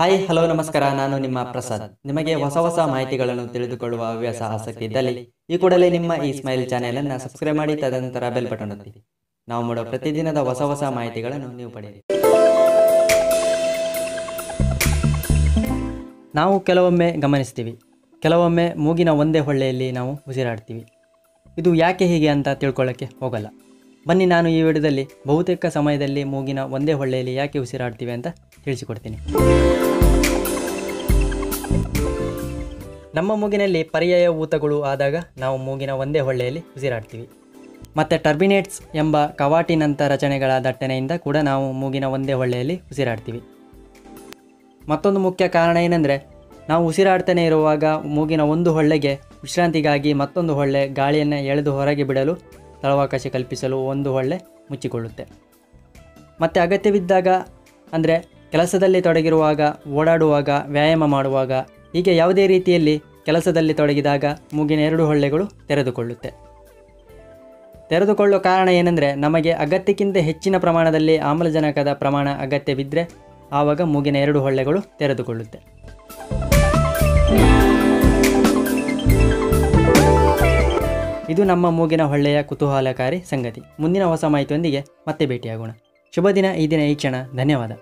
Hi hello ನಮಸ್ಕಾರ. ನಾನು ನಿಮ್ಮ ಪ್ರಸಾದ್. ನಿಮಗೆ ಹೊಸ ಹೊಸ ಮಾಹಿತಿಗಳನ್ನು ತಿಳಿದುಕೊಳ್ಳುವ ಹವ್ಯಾಸ ಆಸಕ್ತಿ ಇದ್ದಲ್ಲಿ, ಈ ಕೂಡಲೇ ನಿಮ್ಮ ಈ ಸ್ಮೈಲ್ ಚಾನೆಲ್ ಅನ್ನು ಸಬ್ಸ್ಕ್ರೈಬ್ ಮಾಡಿ, ತದನಂತರ ಬೆಲ್ ಬಟನ್ ಒತ್ತಿ. ನಾವು ಮಾಡುವ ಪ್ರತಿದಿನದ ಹೊಸ ಹೊಸ ಮಾಹಿತಿಗಳನ್ನು ನೀವು ಪಡೆಯಿರಿ. ನಾವು ಕೆಲವೊಮ್ಮೆ ಗಮನಿಸ್ತೀವಿ. ಕೆಲವೊಮ್ಮೆ ಮೂಗಿನ ಒಂದೇ ಹೊಳ್ಳೆಯಲ್ಲಿ ನಾವು ಉಸಿರಾಡ್ತೀವಿ. ಇದು ಯಾಕೆ ಹೀಗೆ ಅಂತ ತಿಳ್ಕೊಳ್ಳೋಕ್ಕೆ ಹೋಗಲ್ಲ. ಬನ್ನಿ, ನಾನು ಈ ವಿಡಿಯೋದಲ್ಲಿ ಬಹುತೇಕ ಸಮಯದಲ್ಲಿ ಮೂಗಿನ ಒಂದೇ ಹೊಳ್ಳೆಯಲ್ಲಿ ಯಾಕೆ ಉಸಿರಾಡ್ತೀವಿ ಅಂತ ತಿಳಿಸಿಕೊಡ್ತೀನಿ. ನಮ್ಮ ಮೂಗಿನಲ್ಲಿ ಪರ್ಯಾಯ ಊತಗಳು ಆದಾಗ ನಾವು ಮೂಗಿನ ಒಂದೇ ಹೊಳ್ಳೆಯಲ್ಲಿ ಉಸಿರಾಡ್ತೀವಿ. ಮತ್ತು ಟರ್ಬಿನೇಟ್ಸ್ ಎಂಬ ಕವಾಟಿನಂಥ ರಚನೆಗಳ ದಟ್ಟಣೆಯಿಂದ ಕೂಡ ನಾವು ಮೂಗಿನ ಒಂದೇ ಹೊಳ್ಳೆಯಲ್ಲಿ ಉಸಿರಾಡ್ತೀವಿ. ಮತ್ತೊಂದು ಮುಖ್ಯ ಕಾರಣ ಏನೆಂದರೆ, ನಾವು ಉಸಿರಾಡ್ತಾನೆ ಇರುವಾಗ ಮೂಗಿನ ಒಂದು ಹೊಳ್ಳೆಗೆ ವಿಶ್ರಾಂತಿಗಾಗಿ ಮತ್ತೊಂದು ಹೊಳ್ಳೆ ಗಾಳಿಯನ್ನು ಎಳೆದು ಹೊರಗೆ ಬಿಡಲು ಸ್ಥಳಾವಕಾಶ ಕಲ್ಪಿಸಲು ಒಂದು ಹೊಳ್ಳೆ ಮುಚ್ಚಿಕೊಳ್ಳುತ್ತೆ. ಮತ್ತು ಅಗತ್ಯವಿದ್ದಾಗ ಅಂದರೆ ಕೆಲಸದಲ್ಲಿ ತೊಡಗಿರುವಾಗ, ಓಡಾಡುವಾಗ, ವ್ಯಾಯಾಮ ಮಾಡುವಾಗ, ಹೀಗೆ ಯಾವುದೇ ರೀತಿಯಲ್ಲಿ ಕೆಲಸದಲ್ಲಿ ತೊಡಗಿದಾಗ ಮೂಗಿನ ಎರಡು ಹೊಳ್ಳೆಗಳು ತೆರೆದುಕೊಳ್ಳುತ್ತೆ. ತೆರೆದುಕೊಳ್ಳೋ ಕಾರಣ ಏನೆಂದರೆ, ನಮಗೆ ಅಗತ್ಯಕ್ಕಿಂತ ಹೆಚ್ಚಿನ ಪ್ರಮಾಣದಲ್ಲಿ ಆಮ್ಲಜನಕದ ಪ್ರಮಾಣ ಅಗತ್ಯವಿದ್ದರೆ ಆವಾಗ ಮೂಗಿನ ಎರಡು ಹೊಳ್ಳೆಗಳು ತೆರೆದುಕೊಳ್ಳುತ್ತೆ. ಇದು ನಮ್ಮ ಮೂಗಿನ ಹೊಳ್ಳೆಯ ಕುತೂಹಲಕಾರಿ ಸಂಗತಿ. ಮುಂದಿನ ಹೊಸ ಮಾಹಿತಿಯೊಂದಿಗೆ ಮತ್ತೆ ಭೇಟಿಯಾಗೋಣ. ಶುಭ ದಿನ, ಈ ದಿನ ಈ ಕ್ಷಣ. ಧನ್ಯವಾದ.